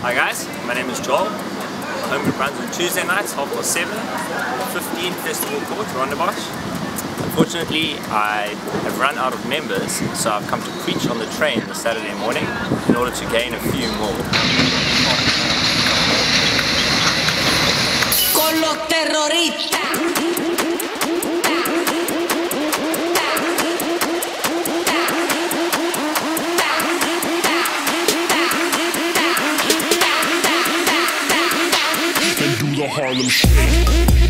Hi guys, my name is Joel. I'm home to Brunswick Tuesday nights, half past seven, 15 Festival Court, Rondebosch. Unfortunately, I have run out of members, so I've come to preach on the train this Saturday morning in order to gain a few more. Con los terroristas. The Harlem Shake.